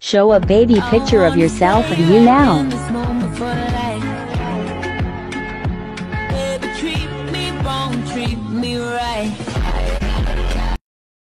Show a baby picture of yourself and you now. Baby, treat me wrong, treat me right.